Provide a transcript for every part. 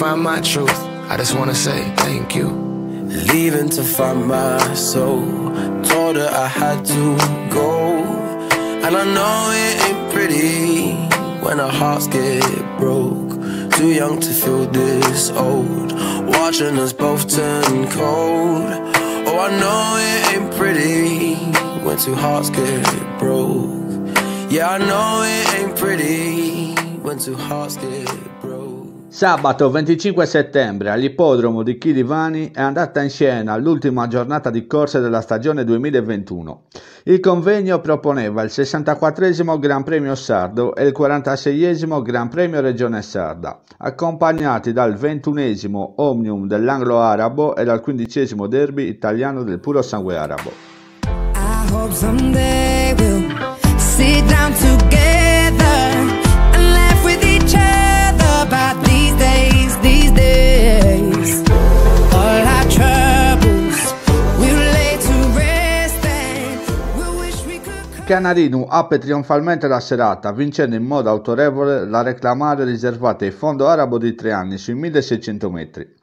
find my truth. I just wanna say thank you. Leaving to find my soul. Told her I had to go. And I know it ain't pretty when our hearts get broke. Too young to feel this old. Watching us both turn cold. Oh, I know it ain't pretty when two hearts get broke. Yeah, I know it ain't pretty when two hearts get. Sabato 25 settembre all'ippodromo di Chirivani è andata in scena l'ultima giornata di corse della stagione 2021. Il convegno proponeva il 64 Gran Premio Sardo e il 46 Gran Premio Regione Sarda, accompagnati dal 21 Omnium dell'Anglo Arabo e dal 15 Derby italiano del puro sangue arabo. Canarino apre trionfalmente la serata, vincendo in modo autorevole la reclamare riservata ai fondo arabo di tre anni sui 1600 metri.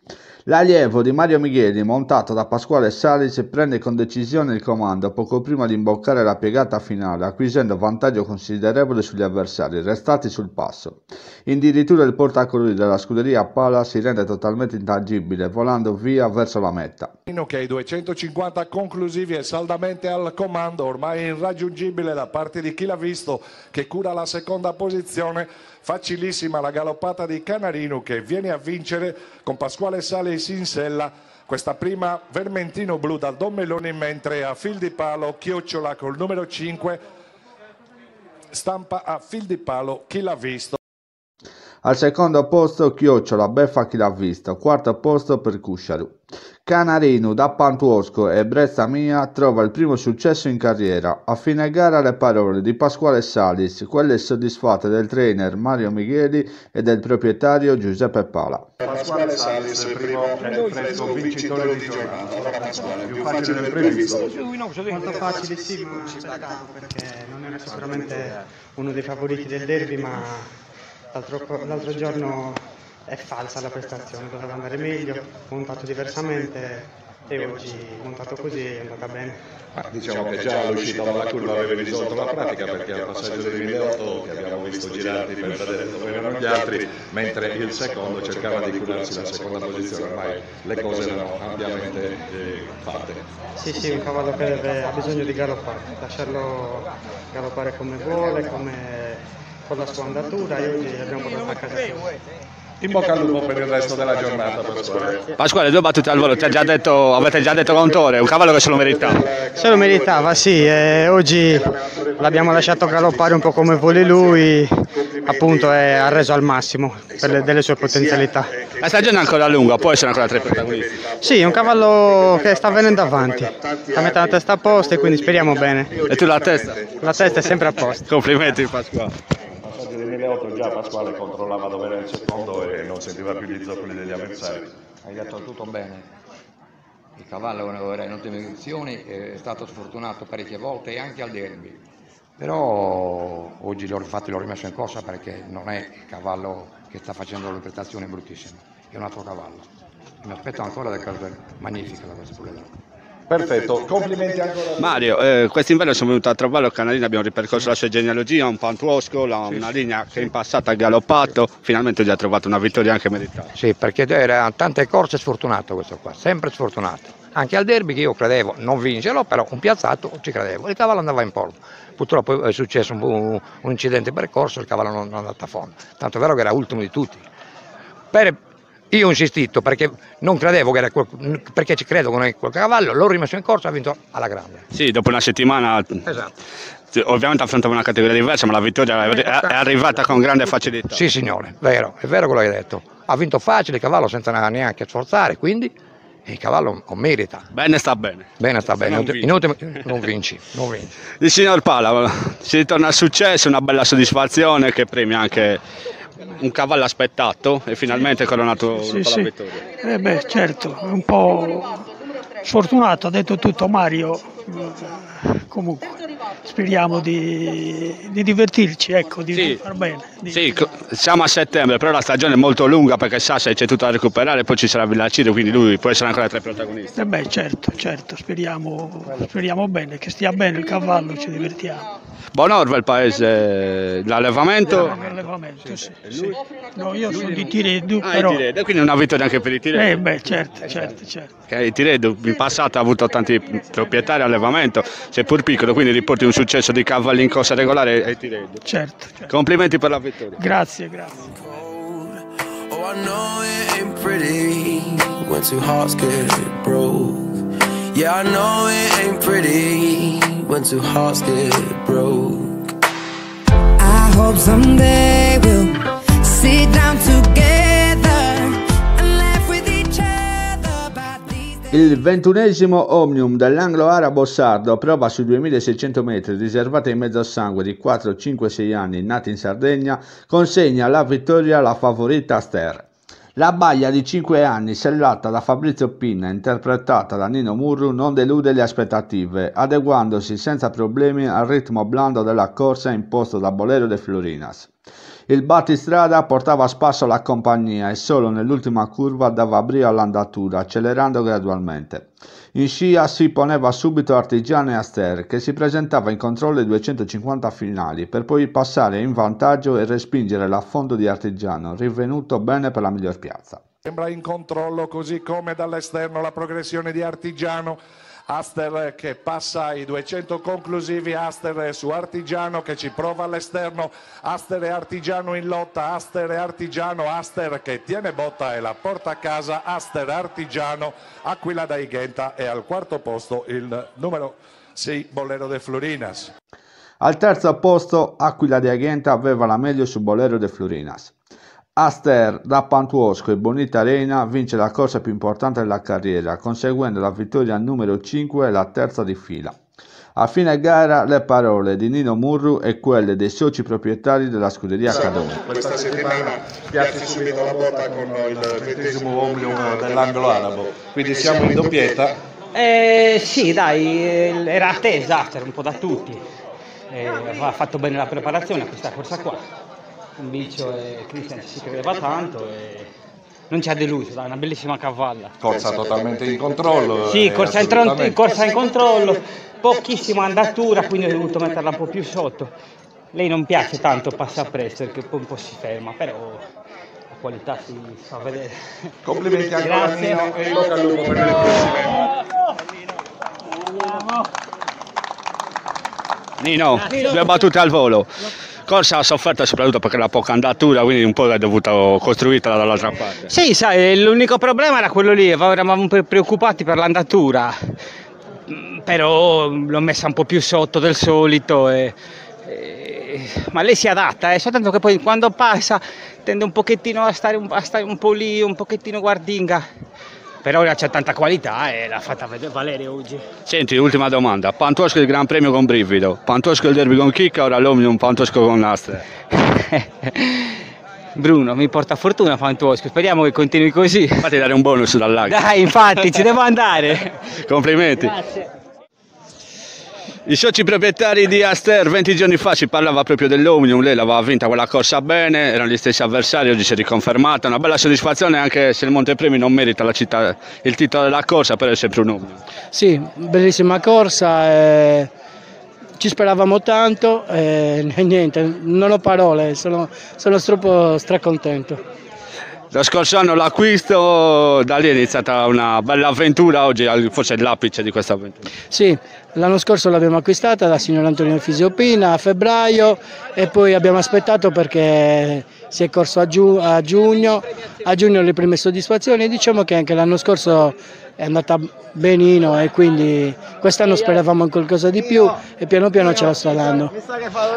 L'allievo di Mario Micheli, montato da Pasquale Salis, prende con decisione il comando poco prima di imboccare la piegata finale, acquisendo vantaggio considerevole sugli avversari restati sul passo. Addirittura il portacolori della scuderia Pala si rende totalmente intangibile, volando via verso la meta. ai 250 conclusivi è saldamente al comando, ormai irraggiungibile da parte di chi l'ha visto, che cura la seconda posizione. Facilissima la galoppata di Canarino che viene a vincere con Pasquale Salis in sella. Questa prima Vermentino blu dal Don Meloni, mentre a fil di palo Chiocciola col numero 5 stampa a fil di palo chi l'ha visto. Al secondo posto Chiocciola, beffa chi l'ha visto, quarto posto per Cusciaru. Canarino da Pantuosco e Brezza Mia trova il primo successo in carriera. A fine gara le parole di Pasquale Salis, quelle soddisfatte del trainer Mario Micheli e del proprietario Giuseppe Pala. Pasquale Salis, il primo e fresco vincitore di giornata. Ora Pasquale, più facile del previsto. Molto facile sì, perché non era sicuramente uno dei favoriti del derby, ma l'altro, l'altro giorno è falsa la prestazione, doveva andare meglio, montato diversamente e oggi montato così è andata bene. Ma diciamo che già all'uscita dalla curva avevi risolto la pratica perché al passaggio del 2008 ti abbiamo visto girarti per vedere dove erano gli altri, mentre il secondo cercava di curarsi la seconda posizione, ormai le cose erano ampiamente eh, fatte. Sì, sì, un cavallo che deve- ha bisogno di galoppare, lasciarlo galoppare come vuole, come con la sua andatura e oggi abbiamo portato a casa. In bocca al lupo per il resto della giornata, Pasquale. Pasquale, due battute al volo, ti ha già detto, avete già detto l'autore, un cavallo che se lo meritava. Se lo meritava, sì, e oggi l'abbiamo lasciato galoppare un po' come vuole lui, appunto e ha reso al massimo per le, delle sue potenzialità. La stagione è ancora lunga, può essere ancora tre protagonisti. Sì, è un cavallo che sta venendo avanti, sta mettendo la testa a posto e quindi speriamo bene. E tu la testa? La testa è sempre a posto. Complimenti Pasquale. Passaggio del 2008 già Pasquale controllava dove era il secondo e non sentiva più gli zoccoli degli avversari. Hai detto tutto bene. Il cavallo era in ottime condizioni, è stato sfortunato parecchie volte e anche al derby. Però oggi l'ho infatti l'ho rimesso in corsa perché non è il cavallo che sta facendo le prestazioni bruttissime, è un altro cavallo. Mi aspetto ancora delle cose magnifiche da questo punto Perfetto, complimenti ancora. Mario, eh, quest'inverno sono venuto a trovarlo a Canarino, abbiamo ripercorso la sua genealogia, un pantuosco, la- una linea che in passato ha galoppato, finalmente gli ha trovato una vittoria anche meritata. Sì, perché era tante corse sfortunato questo qua, sempre sfortunato. Anche al derby che io credevo non vincerlo, però un piazzato ci credevo. Il cavallo andava in porto. Purtroppo è successo un, un- un incidente percorso, il cavallo non non è andato a fondo. Tanto è vero che era ultimo di tutti. Per- io ho insistito perché non credevo che era quel- perché ci credo con quel cavallo, l'ho rimesso in corsa e ha vinto alla grande. Sì, dopo una settimana Esatto. ovviamente affrontava una categoria diversa, ma la vittoria è è arrivata con grande facilità. Sì signore, vero, è vero quello che hai detto. Ha vinto facile il cavallo senza neanche sforzare, quindi il cavallo merita. Bene sta bene. Bene sta bene, Non Inutile- inutile- non vinci, non vinci. Il signor Pala, si ritorna al successo, una bella soddisfazione che premia anche un cavallo aspettato e finalmente coronato Sì, con la sì. vittoria. Eh beh, certo, è un po', Sfortunato, ha detto tutto Mario. Comunque, speriamo di, di divertirci, ecco, di Sì. far bene. di- Sì, siamo a settembre, però la stagione è molto lunga perché Sasha c'è tutto da recuperare, poi ci sarà Villaciro, quindi lui può essere ancora tra i protagonisti. Eh beh, certo, certo, speriamo, speriamo bene, che stia bene il cavallo, ci divertiamo. Bonorva è il paese, l'allevamento. Allevamento, sì, sì. No, io sono di Tireddu, Ah, però... i Tiredo, quindi una vittoria anche per i Tiredo. Eh beh, certo, certo, certo. Che Tiredo in passato ha avuto tanti proprietari allevamento, seppur piccolo, quindi riporti un successo di cavalli in corsa regolare ai Tiredo. Certo, certo. Complimenti per la vittoria. Grazie, grazie. Oh, I know it ain't pretty when two hearts get broke. Yeah, I know it ain't pretty when two hearts get broke. I hope someday we'll sit down together Il ventunesimo Omnium dell'anglo-arabo sardo prova sui 2600 metri riservata in mezzo a sangue di 4, 5, 6 anni nati in Sardegna consegna la vittoria alla favorita Aster. La baglia di 5 anni sellata da Fabrizio Pinna interpretata da Nino Murru non delude le aspettative adeguandosi senza problemi al ritmo blando della corsa imposto da Bolero de Florinas. Il battistrada portava a spasso la compagnia e solo nell'ultima curva dava brio all'andatura, accelerando gradualmente. In scia si poneva subito Artigiano e Aster, che si presentava in controllo ai 250 finali, per poi passare in vantaggio e respingere l'affondo di Artigiano, rivenuto bene per la miglior piazza. Sembra in controllo così come dall'esterno la progressione di Artigiano. Aster che passa i 200 conclusivi, Aster su Artigiano che ci prova all'esterno, Aster e Artigiano in lotta, Aster e Artigiano, Aster che tiene botta e la porta a casa, Aster Artigiano, Aquila da Ighenta e al quarto posto il numero 6 Bolero de Florinas. Al terzo posto Aquila di Agenta aveva la meglio su Bolero de Florinas. Aster da Pantuosco e Bonita Arena vince la corsa più importante della carriera, conseguendo la vittoria numero 5 e la terza di fila. A fine gara le parole di Nino Murru e quelle dei soci proprietari della scuderia Cadone. Questa settimana piazzi subito la botta con il ventesimo Omnium dell'angolo arabo, quindi siamo in doppietta. Eh, sì, dai, era attesa, c'era un po' da tutti. Eh, ha fatto bene la preparazione a questa corsa qua. Con Bicio e Cristian ci si credeva tanto e non ci ha deluso, dai, una bellissima cavalla. Corsa totalmente in controllo. Sì, eh, corsa in, tron- corsa in controllo, pochissima andatura, quindi ho dovuto metterla un po' più sotto. Lei non piace tanto, passa presto perché poi un po' si ferma, però la qualità si fa vedere. Complimenti ancora a Grazie. Nino e in bocca al lupo per le prossime. Nino, due battute al volo. Corsa sofferta soprattutto perché la poca andatura, quindi un po' è dovuta costruita dall'altra parte. Sì, sai, l'unico problema era quello lì, eravamo un po' preoccupati per l'andatura, Mm, però l'ho messa un po' più sotto del solito, e- e- ma lei si adatta, eh, soltanto che poi quando passa tende un pochettino a stare un, a stare un po' lì, un pochettino guardinga, però ora c'è tanta qualità e l'ha fatta vedere Valerio oggi. Senti, ultima domanda. Pantuosco il Gran Premio con brivido, Pantuosco il derby con chicca, ora l'Omnium Pantuosco con Astre. Bruno, mi porta fortuna Fantuosco, speriamo che continui così. Fatti dare un bonus dal lago. Dai, infatti, ci devo andare. Complimenti. Grazie. I soci proprietari di Aster 20 giorni fa si parlava proprio dell'Omnium, lei l'aveva vinta quella corsa bene, erano gli stessi avversari, oggi si è riconfermata, una bella soddisfazione anche se il Montepremi non merita città, il titolo della corsa, però è sempre un Omnium. Sì, bellissima corsa, eh, ci speravamo tanto e niente, non ho parole, sono, sono troppo stracontento. Lo scorso anno l'acquisto, da lì è iniziata una bella avventura, oggi forse è l'apice di questa avventura. Sì, l'anno scorso l'abbiamo acquistata da signor Antonio Fisiopina a febbraio e poi abbiamo aspettato perché si è corso a, giu- a giugno, a giugno le prime soddisfazioni e diciamo che anche l'anno scorso è andata benino e quindi quest'anno speravamo in qualcosa di più e piano piano ce la sta dando.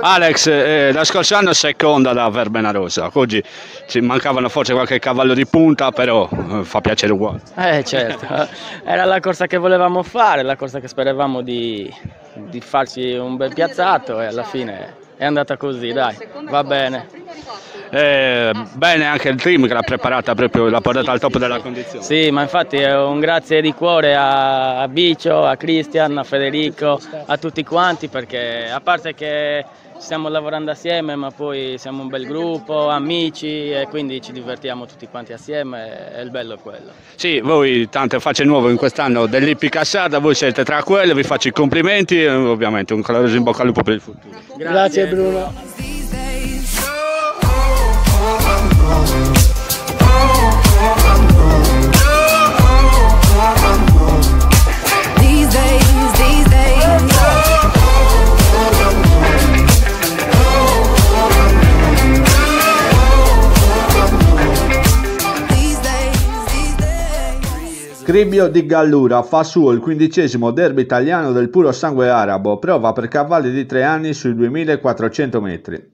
Alex, eh, lo scorso anno seconda da Verbena Rosa, oggi ci mancavano forse qualche cavallo di punta, però eh, fa piacere uguale. Eh certo, era la corsa che volevamo fare, la corsa che speravamo di, di farci un bel piazzato e alla fine è andata così, dai, va bene. Eh, bene anche il team che l'ha preparata proprio, l'ha portata al top della condizione. Sì, ma infatti un grazie di cuore a, a Bicio, a Cristian, a Federico, a tutti quanti perché a parte che stiamo lavorando assieme ma poi siamo un bel gruppo, amici e quindi ci divertiamo tutti quanti assieme e il bello è quello. Sì, voi tante facce nuove in quest'anno dell'Ippica Sarda, voi siete tra quelle, vi faccio i complimenti e ovviamente un caloroso in bocca al lupo per il futuro. Grazie Bruno. Days. Cribio di Gallura fa suo il quindicesimo derby italiano del puro sangue arabo, prova per cavalli di tre anni sui 2400 metri.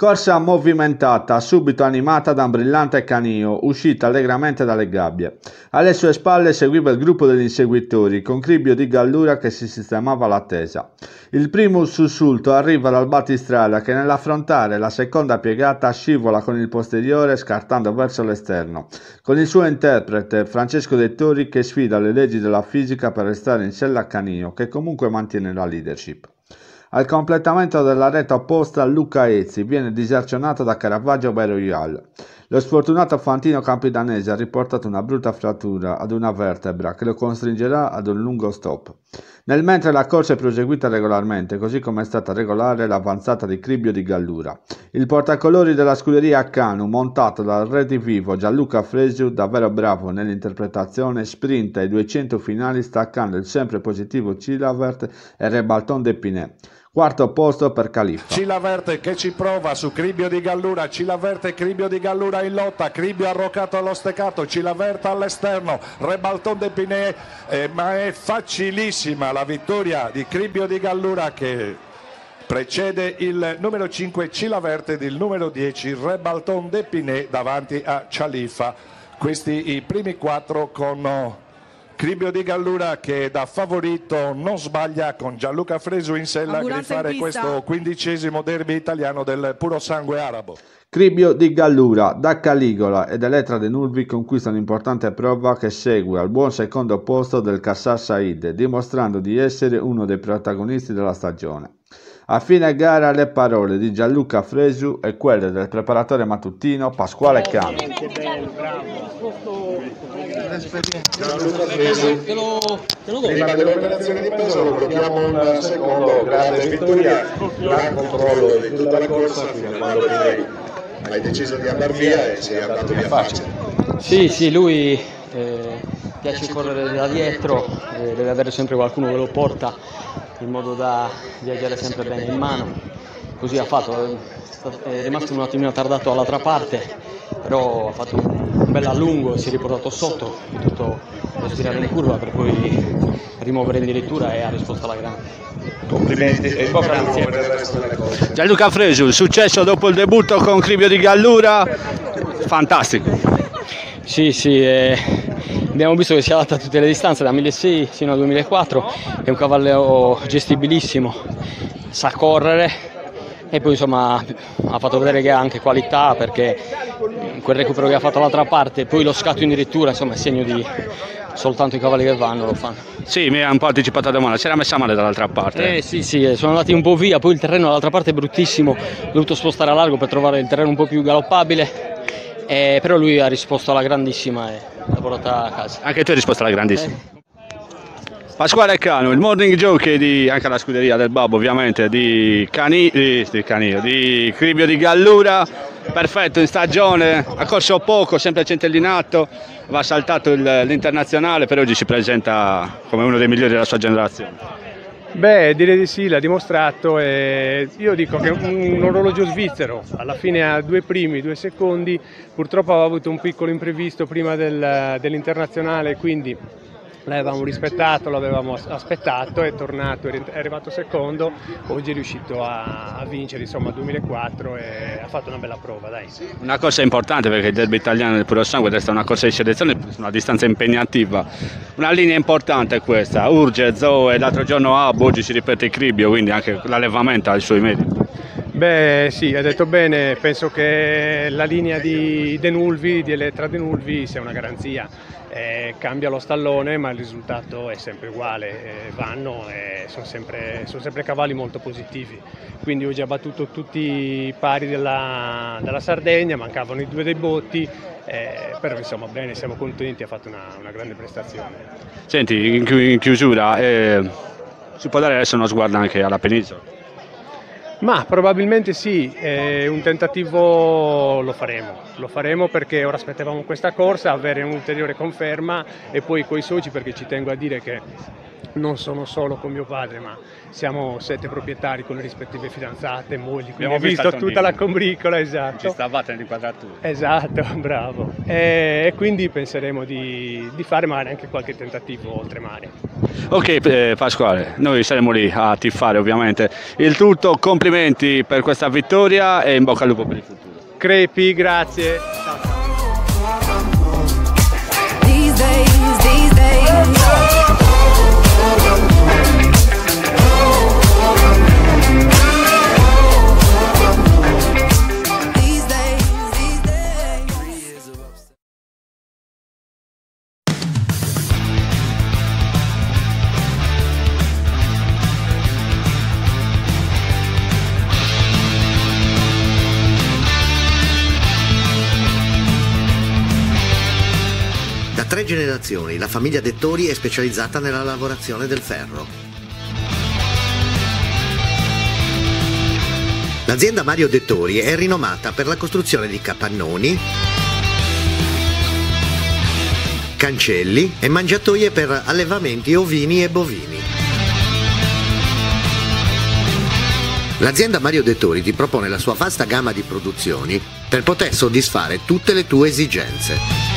Corsa movimentata, subito animata da un brillante canio, uscita allegramente dalle gabbie. Alle sue spalle seguiva il gruppo degli inseguitori, con Cribio di Gallura che si sistemava l'attesa. Il primo sussulto arriva dal battistrada che nell'affrontare la seconda piegata scivola con il posteriore scartando verso l'esterno, con il suo interprete Francesco Dettori che sfida le leggi della fisica per restare in sella a Canio, che comunque mantiene la leadership. Al completamento della rete opposta Luca Ezzi viene disarcionato da Caravaggio by Royal. Lo sfortunato Fantino Campidanese ha riportato una brutta frattura ad una vertebra che lo costringerà ad un lungo stop. Nel mentre la corsa è proseguita regolarmente, così come è stata regolare l'avanzata di Cribio di Gallura. Il portacolori della scuderia Canu, montato dal redivivo Gianluca Fresiu, davvero bravo nell'interpretazione, sprinta i 200 finali staccando il sempre positivo Cilavert e Rebalton de Pinet. Quarto posto per Califfa. Cilaverte che ci prova su Cribio di Gallura, Cilaverte Cribio di Gallura in lotta, Cribio arroccato allo steccato, Cilaverte all'esterno, Rebalton de Pinet, eh, ma è facilissima la vittoria di Cribio di Gallura che precede il numero 5 Cilaverte ed il numero 10 Rebalton de Pinet davanti a Cialifa. Questi i primi quattro con Cribio di Gallura che da favorito non sbaglia con Gianluca Fresu in sella a pista. questo quindicesimo derby italiano del puro sangue arabo. Cribio di Gallura, da Caligola ed Elettra De Nulvi conquista un'importante prova che segue al buon secondo posto del Kassar Said, dimostrando di essere uno dei protagonisti della stagione. A fine gara le parole di Gianluca Fresu e quelle del preparatore mattutino Pasquale Cano. Prima dell'operazione di peso lo blocchiamo un secondo, grande vittoria, gran controllo di tutta la corsa fino a quando Pinelli hai deciso di andare via e sei andato via facile. Sì, sì, lui eh, piace correre da dietro, eh, deve avere sempre qualcuno che lo porta in modo da viaggiare sempre bene in mano. Così ha fatto, è sta- è rimasto un attimino tardato all'altra parte, però ha fatto un bel allungo, si è riportato sotto, ha potuto respirare in curva per poi rimuovere in dirittura e ha risposto alla grande. Complimenti e in bocca al lupo per il resto delle cose. Gianluca Fresu, il successo dopo il debutto con Cribio di Gallura, fantastico. Sì, sì, eh, abbiamo visto che si adatta a tutte le distanze, da 1600 fino al 2004, è un cavallo gestibilissimo, sa correre e poi insomma ha fatto vedere che ha anche qualità perché quel recupero che ha fatto all'altra parte, poi lo scatto in dirittura, insomma è segno di soltanto i cavalli che vanno lo fanno. Sì, mi ha un po' anticipato la domanda, si era messa male dall'altra parte. Eh sì, sì, eh, sono andati un po' via, poi il terreno dall'altra parte è bruttissimo, ho dovuto spostare a largo per trovare il terreno un po' più galoppabile, eh, però lui ha risposto alla grandissima e l'ha portata a casa. Anche tu hai risposto alla grandissima. Pasquale Cano, il morning jockey di anche la scuderia del Babbo ovviamente di, Cani, di, di Canio, di Cribio di Gallura, perfetto in stagione, ha corso poco, sempre centellinato, va saltato l'internazionale, per oggi si presenta come uno dei migliori della sua generazione. Beh, direi di sì, l'ha dimostrato e io dico che un, orologio svizzero, alla fine ha due primi, due secondi, purtroppo aveva avuto un piccolo imprevisto prima del- dell'internazionale, quindi l'avevamo rispettato, l'avevamo as- aspettato, è tornato, è ri- è arrivato secondo, oggi è riuscito a, a vincere insomma al 2004 e ha fatto una bella prova, dai. Una cosa importante perché il derby italiano del puro sangue resta una corsa di selezione una distanza impegnativa. Una linea importante questa, Urge, Zoe, l'altro giorno Abbo, oggi si ripete Cribio, quindi anche l'allevamento ha i suoi meriti. Beh sì, hai detto bene, penso che la linea di Denulvi, di Elettra Denulvi sia una garanzia. Eh, cambia lo stallone ma il risultato è sempre uguale, eh, vanno e sono sempre, sono sempre, cavalli molto positivi. Quindi ho già battuto tutti i pari della, della Sardegna, mancavano i due dei botti, eh, però insomma bene, siamo contenti, ha fatto una, una grande prestazione. Senti, in, chiusura, eh, si può dare adesso uno sguardo anche alla penisola? Ma probabilmente sì, eh, un tentativo lo faremo, lo faremo perché ora aspettavamo questa corsa, avere un'ulteriore conferma e poi coi soci perché ci tengo a dire che non sono solo con mio padre, ma siamo sette proprietari con le rispettive fidanzate, mogli, quindi ho visto tutta la combricola, esatto. Ci sta battendo l'inquadratura. Esatto, bravo. E, quindi penseremo di, di, fare magari anche qualche tentativo oltremare. Ok eh, Pasquale, noi saremo lì a tiffare ovviamente. Il tutto, complimenti per questa vittoria e in bocca al lupo per il futuro. Crepi, grazie. Ciao. Generazioni la famiglia Dettori è specializzata nella lavorazione del ferro. L'azienda Mario Dettori è rinomata per la costruzione di capannoni, cancelli e mangiatoie per allevamenti ovini e bovini. L'azienda Mario Dettori ti propone la sua vasta gamma di produzioni per poter soddisfare tutte le tue esigenze.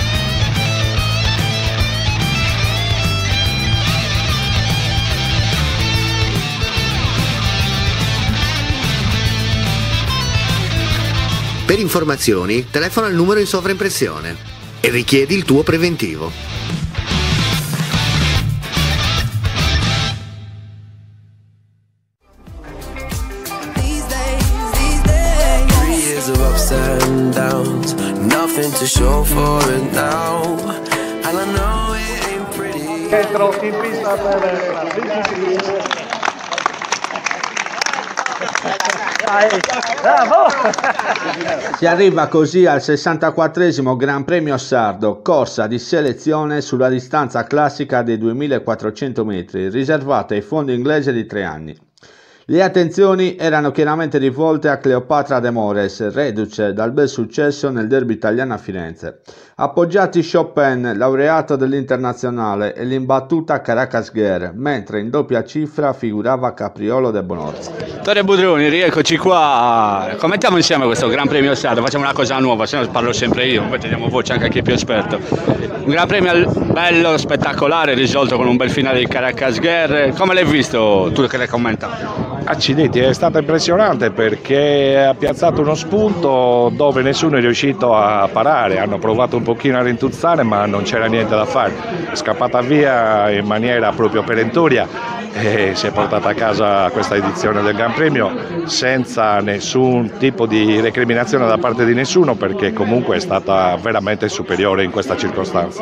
Per informazioni telefona il numero in sovraimpressione e richiedi il tuo preventivo. Dentro in pista per la vincitrice Bravo! Si arriva così al 64 Gran Premio Sardo, corsa di selezione sulla distanza classica dei 2400 metri, riservata ai fondi inglesi di tre anni. Le attenzioni erano chiaramente rivolte a Cleopatra De Mores, reduce dal bel successo nel derby italiano a Firenze. Appoggiati Chopin, laureato dell'Internazionale, e l'imbattuta Caracas Guerre, mentre in doppia cifra figurava Capriolo De Bonorza. Torre Budroni, rieccoci qua. Commentiamo insieme questo Gran Premio Stato, facciamo una cosa nuova, se no parlo sempre io, poi teniamo voce anche a chi è più esperto. Un Gran Premio bello, spettacolare, risolto con un bel finale di Caracas Guerre. Come l'hai visto tu che l'hai commentato? Accidenti, è stata impressionante perché ha piazzato uno spunto dove nessuno è riuscito a parare, hanno provato un pochino a rintuzzare ma non c'era niente da fare, è scappata via in maniera proprio perentoria e si è portata a casa questa edizione del Gran Premio senza nessun tipo di recriminazione da parte di nessuno perché comunque è stata veramente superiore in questa circostanza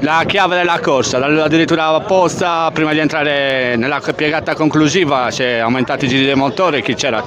la chiave della corsa, addirittura apposta prima di entrare nella piegata conclusiva si è aumentato i giri del motore, chi c'era?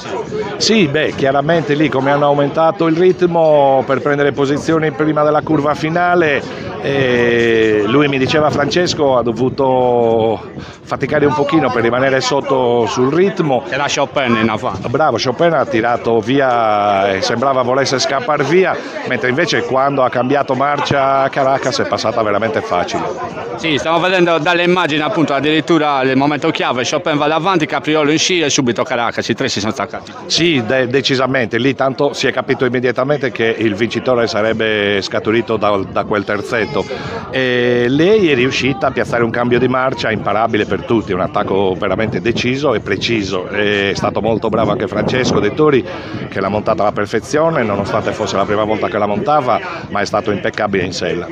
Sì, beh, chiaramente lì come hanno aumentato il ritmo per prendere posizioni prima della curva finale, eh, lui mi diceva Francesco ha dovuto faticare un pochino per rimanere sotto sul ritmo. E la Chopin in avanti. Bravo, Chopin ha tirato via e sembrava volesse scappare via, mentre invece quando ha cambiato marcia a Caracas è passata veramente facile. Sì, stiamo vedendo dalle immagini appunto addirittura il momento chiave, Chopin va davanti, Capriolo in scia e subito Caracas, i tre si sono staccati. Sì, de- decisamente, lì tanto si è capito immediatamente che il vincitore sarebbe scaturito da, da quel terzetto. E lei è riuscita a piazzare un cambio di marcia imparabile per tutti, un attacco veramente deciso e preciso. È stato molto bravo anche Francesco Dettori che l'ha montata alla perfezione, nonostante fosse la prima volta che la montava, ma è stato impeccabile in sella.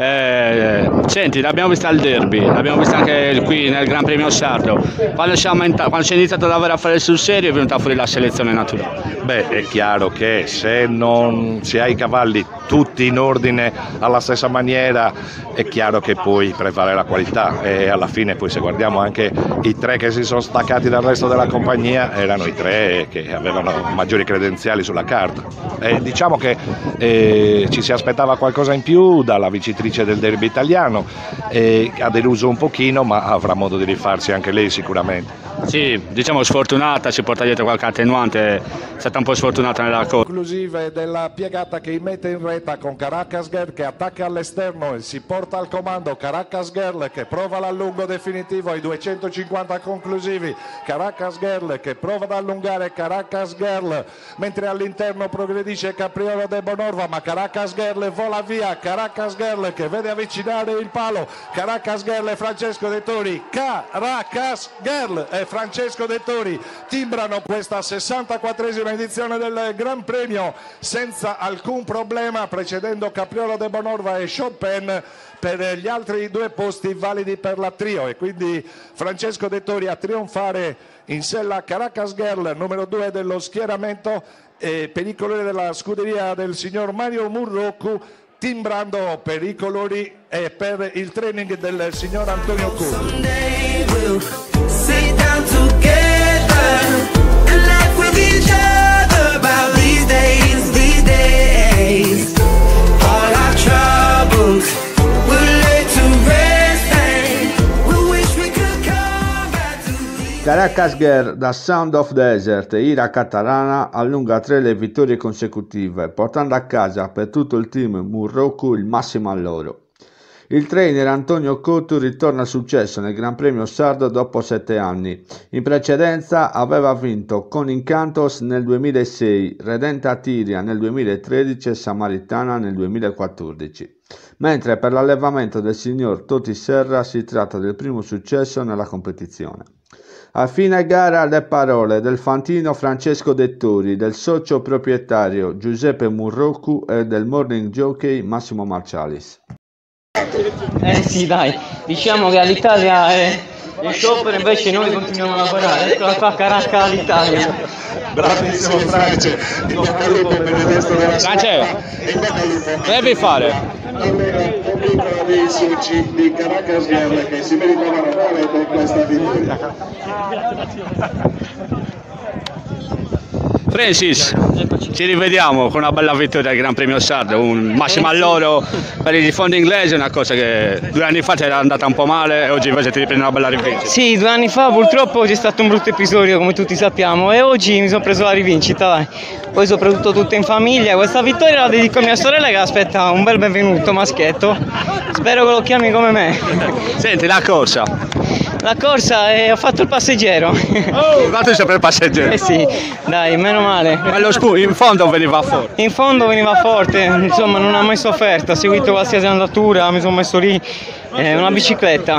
Eh, senti, l'abbiamo vista al derby, l'abbiamo vista anche qui nel Gran Premio Sardo. Quando si è, iniziato davvero a fare sul serio è venuta fuori la selezione naturale. Beh, è chiaro che se non si ha i cavalli tutti in ordine alla stessa maniera, è chiaro che poi prevale la qualità e alla fine poi se guardiamo anche i tre che si sono staccati dal resto della compagnia, erano i tre che avevano maggiori credenziali sulla carta. E diciamo che eh, ci si aspettava qualcosa in più dalla vincitrice del derby italiano, e ha deluso un pochino ma avrà modo di rifarsi anche lei sicuramente. Sì, diciamo sfortunata, si porta dietro qualche attenuante, è stata un po' sfortunata nella corsa. conclusive della piegata che mette in retta con Caracas Girl che attacca all'esterno e si porta al comando Caracas Girl che prova l'allungo definitivo ai 250 conclusivi Caracas Girl che prova ad allungare Caracas Girl mentre all'interno progredisce Capriolo de Bonorva ma Caracas Girl vola via Caracas Girl che vede avvicinare il palo. Caracas Girl e Francesco De Tori. Caracas Girl e Francesco De Tori timbrano questa 64esima edizione del Gran Premio senza alcun problema precedendo Capriolo de Bonorva e Chopin per gli altri due posti validi per la trio. E quindi Francesco De Tori a trionfare in sella Caracas Girl numero 2 dello schieramento e per della scuderia del signor Mario Murrocu timbrando per i colori e per il training del signor Antonio Curri. Caracas Girl da Sound of Desert e Ira Catalana allunga tre le vittorie consecutive, portando a casa per tutto il team Murroku il massimo alloro. Il trainer Antonio Cottu ritorna al successo nel Gran Premio Sardo dopo sette anni. In precedenza aveva vinto con Incantos nel 2006, Redenta Tiria nel 2013 e Samaritana nel 2014. Mentre per l'allevamento del signor Toti Serra si tratta del primo successo nella competizione. A fine gara le parole del fantino Francesco Dettori, del socio proprietario Giuseppe Murrocu e del morning jockey Massimo Marcialis. Eh sì, dai, diciamo che all'Italia è il shopper invece noi continuiamo a lavorare. Eccola qua, Caracca all'Italia. Bravissimo France, in bocca al lupo per il resto della France, in bocca al lupo. che devi fare? Pubblico dei soci di Caracas Girl che si meritavano per questa vittoria. Francis, ci rivediamo con una bella vittoria al Gran Premio Sardo, un massimo alloro per il fondo inglese, una cosa che due anni fa ti era andata un po' male e oggi invece ti riprendi una bella rivincita. Sì, due anni fa purtroppo c'è stato un brutto episodio come tutti sappiamo e oggi mi sono preso la rivincita, dai. Poi soprattutto tutto in famiglia, questa vittoria la dedico a mia sorella che aspetta un bel benvenuto, maschietto. Spero che lo chiami come me. Senti, la corsa, La corsa e ho fatto il passeggero. tu sei per il passeggero. Eh sì, dai, meno male. Ma lo spu- in fondo veniva fuori. In fondo veniva forte, insomma non ha mai sofferto, ha seguito qualsiasi andatura, mi sono messo lì, è una bicicletta.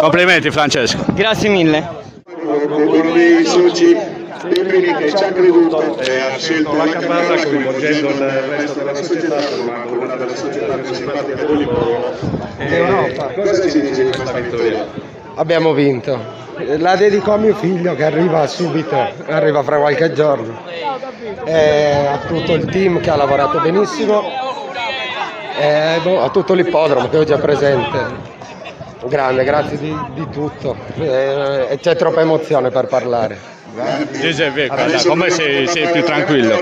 Complimenti Francesco. Grazie mille. Peppini che ci ha creduto e ha scelto la capanna coinvolgendo il resto della società, formando una delle società più simpatiche del Livorno. Eh, Cosa ci dice di questa vittoria? Abbiamo vinto. La dedico a mio figlio che arriva subito, arriva fra qualche giorno. E a tutto il team che ha lavorato benissimo. E boh, a tutto l'ippodromo che oggi è presente. Grande, grazie di, di tutto. E c'è troppa emozione per parlare. Giuseppe, guarda, come sei, sei più tranquillo.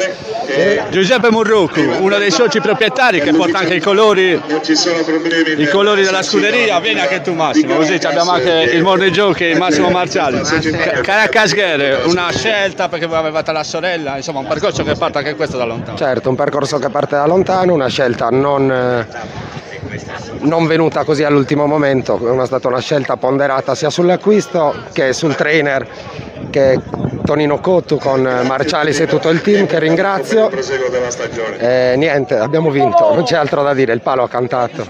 Giuseppe Murruccu, uno dei soci proprietari che porta anche i colori, i colori della scuderia, vieni anche tu Massimo, così abbiamo anche il morning jockey Massimo Marzali. Ca- Caracas Ghere, una scelta perché voi avevate la sorella, insomma un percorso che parte anche questo da lontano. Certo, un percorso che parte da lontano, una scelta non, eh, non venuta così all'ultimo momento, è stata una scelta ponderata sia sull'acquisto che sul trainer, che è Tonino Cottu con Marcialis e tutto il team che ringrazio. Proseguo della stagione. E niente, abbiamo vinto, non c'è altro da dire, il palo ha cantato.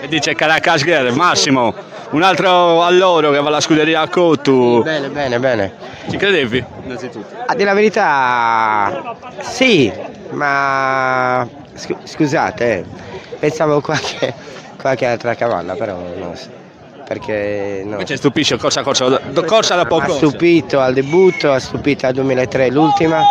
E dice Caracas Massimo, un altro alloro che va alla scuderia a Cottu. Bene, bene, bene. Ci credevi? Innanzitutto. A dire la verità, sì, ma scu- scusate, eh, pensavo qualche, qualche altra cavalla, però non so. Perché no. Invece stupisce corsa, corsa, corsa da poco. Ha stupito al debutto, ha stupito al 2003 l'ultima,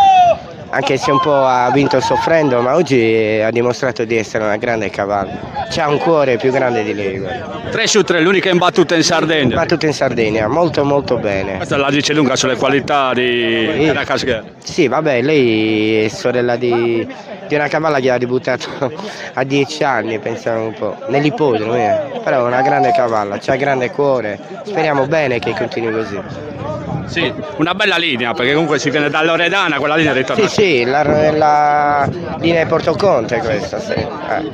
anche se un po' ha vinto soffrendo, ma oggi ha dimostrato di essere una grande cavallo. C'ha un cuore più grande di lei. guarda. 3 su 3, l'unica imbattuta in Sardegna. Battuta in Sardegna, molto molto bene. Questa la dice lunga sulle qualità di Casghera. Sì, vabbè, lei è sorella di, di una cavalla che ha debuttato a 10 anni, pensiamo un po', nell'ippodromo, eh. però è una grande cavalla, c'ha grande cuore, speriamo bene che continui così. Sì, una bella linea, perché comunque si viene da Loredana, quella linea ritorna. Sì, sì, la, la linea di Portoconte questa, sì. Eh,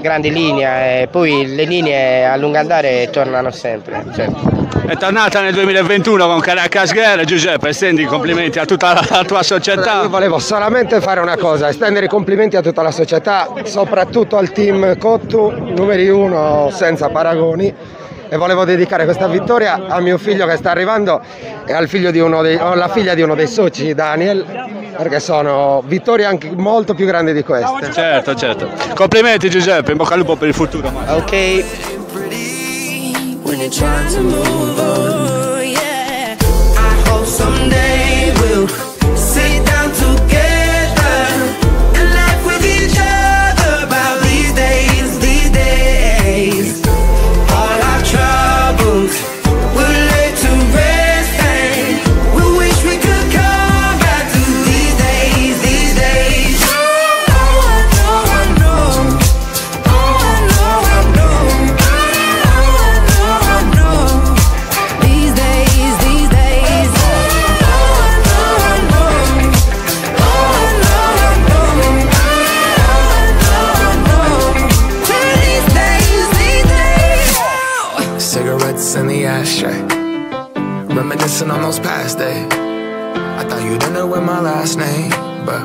grande linea e poi le linee a lungo andare tornano sempre. certo. È tornata nel 2021 con Caracas Girl, Giuseppe, estendi i complimenti a tutta la, la tua società. Io volevo solamente fare una cosa, estendere i complimenti a tutta la società, soprattutto al team Cottu, numeri uno senza paragoni. E volevo dedicare questa vittoria a mio figlio che sta arrivando e al figlio di uno dei, alla figlia di uno dei soci, Daniel, perché sono vittorie anche molto più grandi di queste. Certo, certo. Complimenti Giuseppe, in bocca al lupo per il futuro. Ok. Reminiscing on those past days. I thought you didn't know my last name, but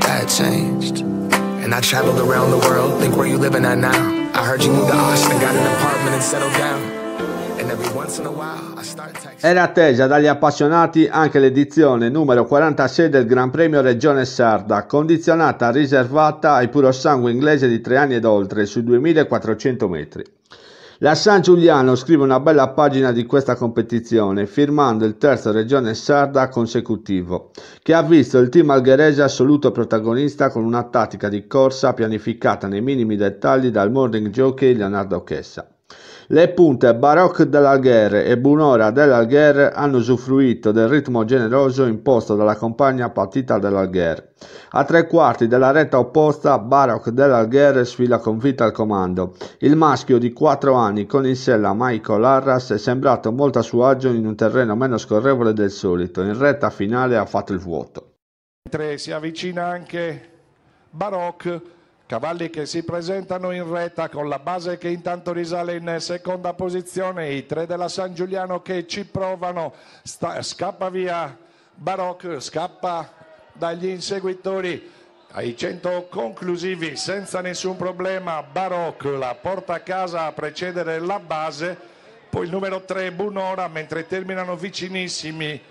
that changed. And I traveled around the world. Think where you living at now. I heard you moved to Austin, got an apartment and settled down. Era attesa dagli appassionati anche l'edizione numero 46 del Gran Premio Regione Sarda, condizionata riservata ai purosangue inglese di 3 anni ed oltre sui 2400 metri. La San Giuliano scrive una bella pagina di questa competizione, firmando il terzo Regione Sarda consecutivo, che ha visto il team algherese assoluto protagonista con una tattica di corsa pianificata nei minimi dettagli dal morning jockey Leonardo Chessa. Le punte Baroque dell'Algher e Bunora dell'Algher hanno usufruito del ritmo generoso imposto dalla compagna partita dell'Algher. A tre quarti della retta opposta, Baroque dell'Algher sfila convinta al comando. Il maschio di 4 anni con in sella Michael Arras è sembrato molto a suo agio in un terreno meno scorrevole del solito. In retta finale ha fatto il vuoto. Mentre si avvicina anche Baroc, cavalli che si presentano in retta con la base che intanto risale in seconda posizione, i tre della San Giuliano che ci provano, Sta- scappa via Baroc, scappa dagli inseguitori. Ai 100 conclusivi senza nessun problema Baroc la porta a casa a precedere la base. Poi il numero 3 Bunora mentre terminano vicinissimi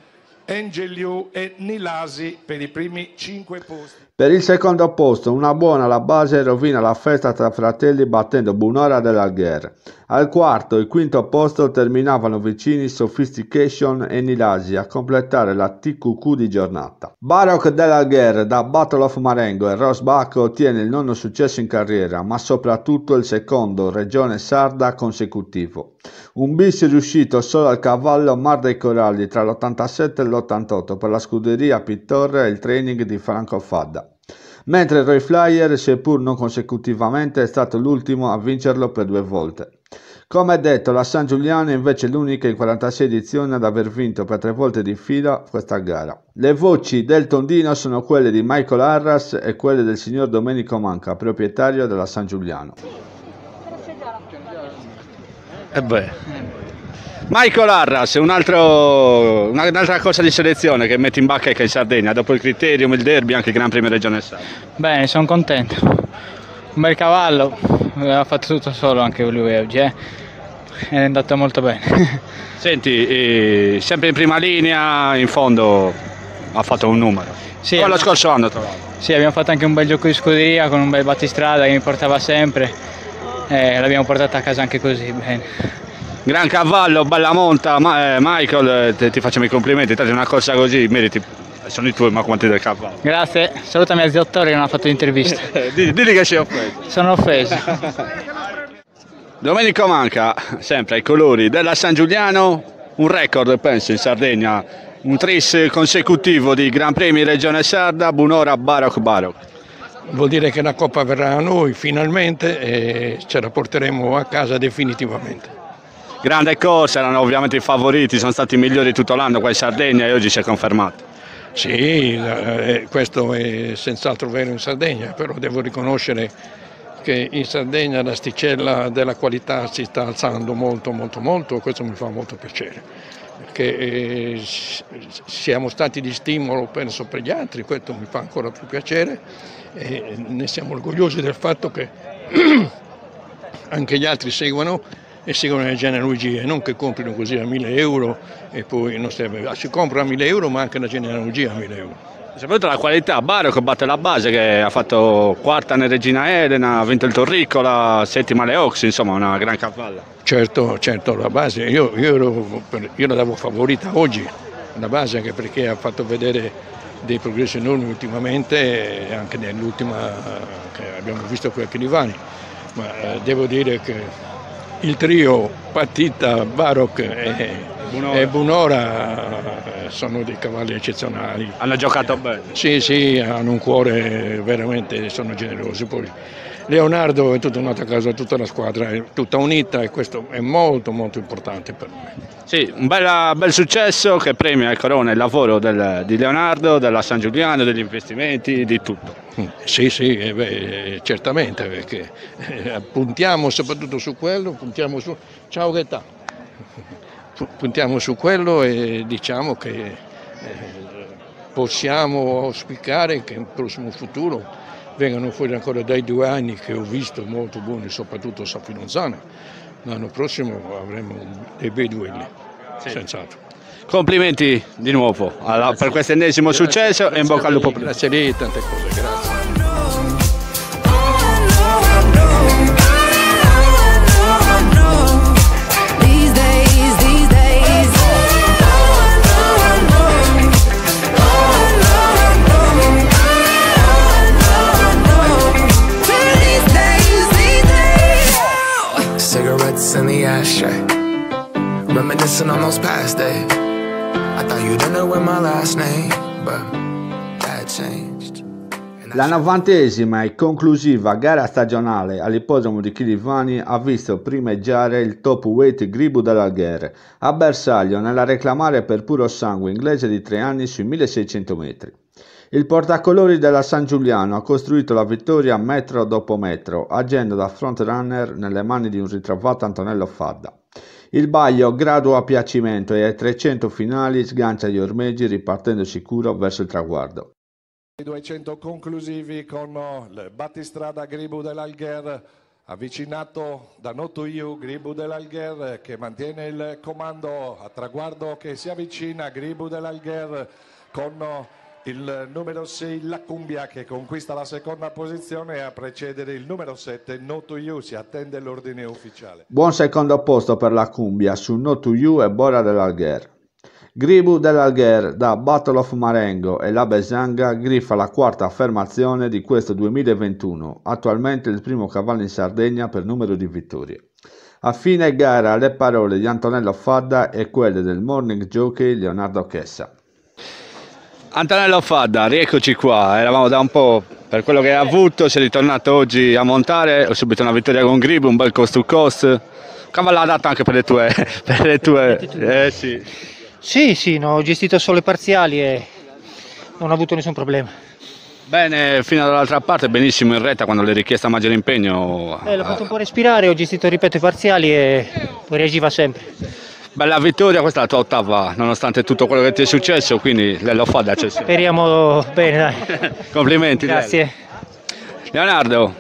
Angeliu e Nilasi per i primi 5 posti Per il secondo posto, una buona alla base rovina la festa tra fratelli battendo Bunora dell'Algher. Al quarto e quinto posto terminavano vicini Sophistication e Nilasi a completare la TQQ di giornata. Baroque dell'Algher da Battle of Marengo e Rosbach ottiene il nono successo in carriera, ma soprattutto il secondo Regione Sarda consecutivo. Un bis riuscito solo al cavallo Mar dei Coralli tra l'87 e l'88 per la scuderia Pittore e il training di Franco Fadda mentre Roy Flyer, seppur non consecutivamente, è stato l'ultimo a vincerlo per due volte. Come detto, la San Giuliano è invece l'unica in 46 edizioni ad aver vinto per tre volte di fila questa gara. Le voci del tondino sono quelle di Michael Arras e quelle del signor Domenico Manca, proprietario della San Giuliano. E beh. Michael Arras, un altro- una- un'altra cosa di selezione che mette in bacca in Sardegna, dopo il criterium, il derby, anche il Gran Premio Regione Sarda. Bene, sono contento. Un bel cavallo, ha fatto tutto solo anche lui oggi, eh. È andato molto bene. Senti, eh, sempre in prima linea, in fondo ha fatto un numero. Sì, lo abbiamo- scorso anno, tra l'altro. Sì, abbiamo fatto anche un bel gioco di scuderia con un bel battistrada che mi portava sempre. eh, l'abbiamo portata a casa anche così, bene. Gran cavallo, bella monta, ma, eh, Michael, eh, te- ti facciamo i complimenti, tanto una corsa così meriti, sono i tuoi ma quanti del cavallo. Grazie, salutami a Ziottore che non ha fatto l'intervista. Digli, digli che sei offeso. Sono offeso. Domenico Manca, sempre ai colori della San Giuliano, un record penso in Sardegna, un tris consecutivo di Gran Premi Regione Sarda, Bunora Baroc Baroc. Vuol dire che la Coppa verrà a noi finalmente e ce la porteremo a casa definitivamente. Grande corsa, erano ovviamente i favoriti, sono stati i migliori tutto l'anno qua in Sardegna e oggi si è confermato. Sì, eh, questo è senz'altro vero in Sardegna, però devo riconoscere che in Sardegna l'asticella della qualità si sta alzando molto molto molto e questo mi fa molto piacere perché eh, siamo stati di stimolo penso per gli altri, questo mi fa ancora più piacere e ne siamo orgogliosi del fatto che anche gli altri seguono e seguono le genealogie, non che comprino così a 1000 euro e poi non serve, Ah, si compra a 1000 euro ma anche la genealogia a 1000 euro. Soprattutto la qualità, Baroc batte la base che ha fatto quarta nel Regina Elena, ha vinto il Torricola, settima alle Ox, insomma una gran cavalla. Certo, certo, la base, io, io, ero io la davo favorita oggi, la base anche perché ha fatto vedere dei progressi enormi ultimamente, e anche nell'ultima che abbiamo visto qui a Chilivani, ma eh, devo dire che il trio Partita, Baroc e Bunora. e Bunora eh, sono dei cavalli eccezionali. Hanno giocato bene. Sì, sì, hanno un cuore veramente, sono generosi. Poi Leonardo è tutta un'altra casa, tutta la squadra è tutta unita e questo è molto molto importante per noi. Sì, un bella- bel successo che premia e corona il lavoro del- di Leonardo, della San Giuliano, degli investimenti, di tutto. Sì, sì, eh beh, certamente, perché eh, puntiamo soprattutto su quello, puntiamo su... Ciao Gaetà. Pu- Puntiamo su quello e diciamo che eh, possiamo auspicare che nel prossimo futuro vengano fuori ancora dai due anni che ho visto molto buoni, soprattutto a Safinonzana. L'anno prossimo avremo dei bei duelli, senz'altro. Complimenti di nuovo alla- per questo ennesimo successo e in bocca al lupo. per- Grazie lì, tante cose, grazie. Reminiscing on those past days. I thought you didn't know my last name, but that changed. La novantesima e conclusiva gara stagionale all'ippodromo di Chilivani ha visto primeggiare il top weight Gribu dell'Algher a bersaglio nella reclamare per puro sangue inglese di 3 anni sui 1600 metri. Il portacolori della San Giuliano ha costruito la vittoria metro dopo metro, agendo da frontrunner nelle mani di un ritrovato Antonello Fadda. Il Baglio gradua a piacimento e ai 300 finali sgancia gli ormeggi ripartendo sicuro verso il traguardo. I 200 conclusivi con il battistrada Gribu dell'Algher avvicinato da Noto Iu, Gribu dell'Algher eh, che mantiene il comando a traguardo che si avvicina, Gribu dell'Algher con oh, il numero 6 La Cumbia che conquista la seconda posizione e a precedere il numero 7 Noto Iu, si attende l'ordine ufficiale. Buon secondo posto per la Cumbia su No to You e Bora dell'Algher. Gribu dell'Algher da Battle of Marengo e la Besanga griffa la quarta affermazione di questo 2021, attualmente il primo cavallo in Sardegna per numero di vittorie. A fine gara le parole di Antonello Fadda e quelle del morning jockey Leonardo Chessa. Antonello Fadda, rieccoci qua, eravamo da un po' per quello che hai avuto, sei ritornato oggi a montare, ho subito una vittoria con Gribu, un bel cost to cost, cavallo adatto anche per le tue... Per le tue eh sì. Sì, sì, no, ho gestito solo i parziali e non ho avuto nessun problema. Bene, fino dall'altra parte, benissimo in retta quando le richiesta maggiore impegno. Eh, l'ho fatto un po' respirare, ho gestito, ripeto, i parziali e reagiva sempre. Bella vittoria, questa è la tua ottava, nonostante tutto quello che ti è successo, quindi Lello Fadda c'è sempre. Speriamo bene, dai. Complimenti. Grazie. Leonardo,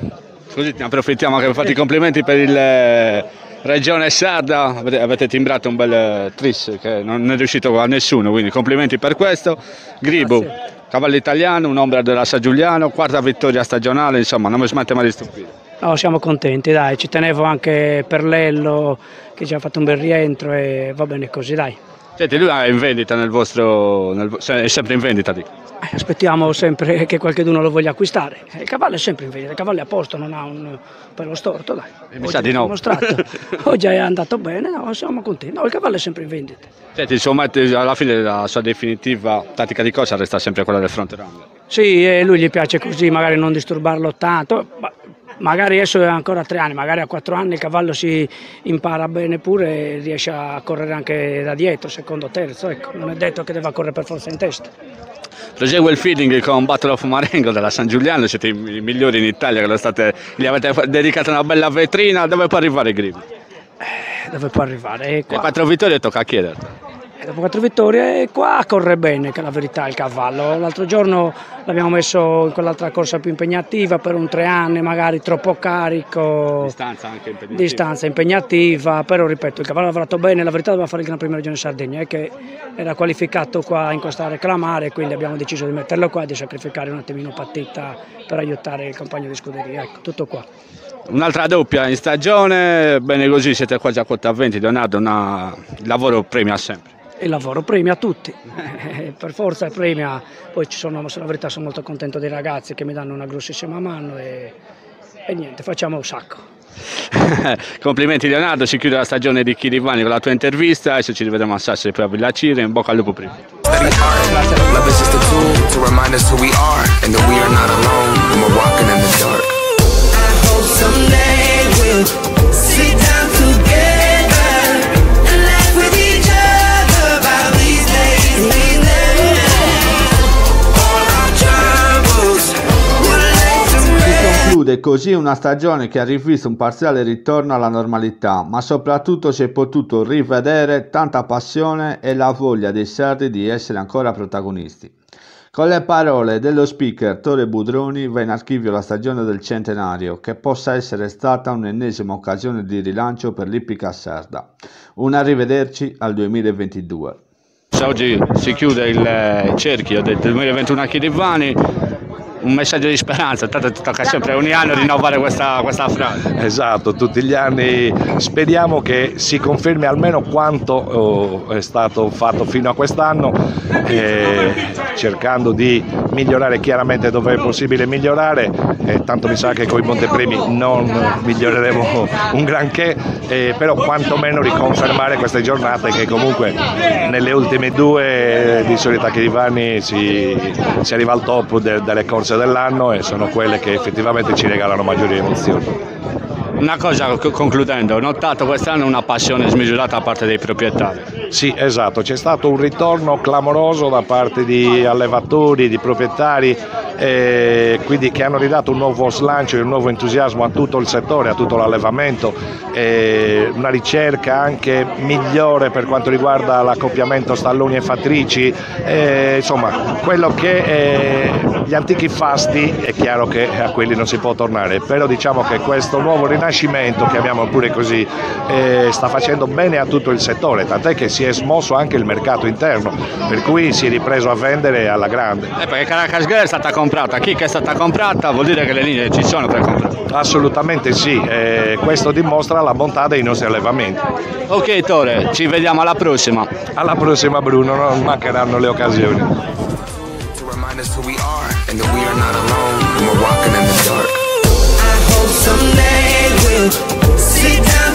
così ti approfittiamo anche per farti i complimenti per il eh, Regione Sarda, avete, timbrato un bel eh, tris che non è riuscito a nessuno, quindi complimenti per questo. Gribu, cavallo italiano, un'ombra della San Giuliano, quarta vittoria stagionale, insomma non mi smette mai di stupire. No, siamo contenti, dai, ci tenevo anche per Lello che ci ha fatto un bel rientro e va bene così, dai. Senti, lui è in vendita nel vostro... nel- è sempre in vendita lì. Eh, Aspettiamo sempre che qualcuno lo voglia acquistare. Eh, Il cavallo è sempre in vendita, il cavallo è a posto, non ha un pelo storto, dai. mi sa di no. dimostrato. Oggi è andato bene, no, siamo contenti. No, il cavallo è sempre in vendita. Senti, insomma, alla fine la sua definitiva tattica di cosa resta sempre quella del front runner. Sì, e lui gli piace così, magari non disturbarlo tanto. ma magari adesso è ancora a tre anni, magari a quattro anni il cavallo si impara bene pure e riesce a correre anche da dietro, secondo, terzo. Ecco. Non è detto che debba correre per forza in testa. Prosegue il feeling con Battle of Marengo della San Giuliano, siete i migliori in Italia, che state, gli avete dedicato una bella vetrina, dove può arrivare Grivi? Dove può arrivare? E Le qua. quattro vittorie tocca chiederti. Dopo quattro vittorie, e qua corre bene, che è la verità, il cavallo. L'altro giorno l'abbiamo messo in quell'altra corsa più impegnativa per un tre anni, magari troppo carico. Distanza anche impegnativa. distanza impegnativa, però ripeto, il cavallo ha lavorato bene, la verità doveva fare il Gran Premio Regione Sardegna, è che era qualificato qua in questa reclamare, quindi abbiamo deciso di metterlo qua e di sacrificare un attimino partita per aiutare il compagno di scuderia, ecco, tutto qua. Un'altra doppia in stagione, bene così, siete quasi a quota 20, Leonardo, una... il lavoro premia sempre. Il lavoro premia tutti, per forza premia, poi ci sono, la verità sono molto contento dei ragazzi che mi danno una grossissima mano e, e niente, facciamo un sacco. Complimenti Leonardo, si chiude la stagione di Chirivani con la tua intervista, adesso ci rivedremo a Sassari poi a Villa Cire, in bocca al lupo prima. Love conclude così una stagione che ha rivisto un parziale ritorno alla normalità, ma soprattutto si è potuto rivedere tanta passione e la voglia dei sardi di essere ancora protagonisti. Con le parole dello speaker Tore Budroni va in archivio la stagione del centenario, che possa essere stata un'ennesima occasione di rilancio per l'ippica sarda. Un arrivederci al 2022. Se Oggi si chiude il eh, cerchio del 2021 a Chirivani, un messaggio di speranza, tanto ti tocca sempre ogni anno rinnovare questa, questa frase. Esatto, tutti gli anni speriamo che si confermi almeno quanto oh, è stato fatto fino a quest'anno, eh, cercando di migliorare chiaramente dove è possibile migliorare, eh, tanto mi sa che con i montepremi non miglioreremo un granché, eh, però quantomeno riconfermare queste giornate che comunque nelle ultime due di solito a Chirivani si, si arriva al top de- delle corse dell'anno e sono quelle che effettivamente ci regalano maggiori emozioni. Una cosa co- concludendo, ho notato quest'anno una passione smisurata da parte dei proprietari. Sì, esatto, c'è stato un ritorno clamoroso da parte di allevatori, di proprietari, eh, quindi che hanno ridato un nuovo slancio e un nuovo entusiasmo a tutto il settore, a tutto l'allevamento, eh, una ricerca anche migliore per quanto riguarda l'accoppiamento stalloni e fattrici, eh, insomma quello che eh, gli antichi fasti è chiaro che a quelli non si può tornare, però diciamo che questo nuovo rinascimento, chiamiamolo pure così, eh, sta facendo bene a tutto il settore, tant'è che si è smosso anche il mercato interno, per cui si è ripreso a vendere alla grande. Eh, perché Caracas Girl è stata comprata, chi che è stata comprata vuol dire che le linee ci sono per comprare. Assolutamente sì, eh, questo dimostra la bontà dei nostri allevamenti. Ok Tore, ci vediamo alla prossima. Alla prossima Bruno, non mancheranno le occasioni. Someday we'll sit down